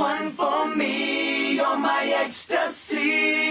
one for me. You're my ecstasy.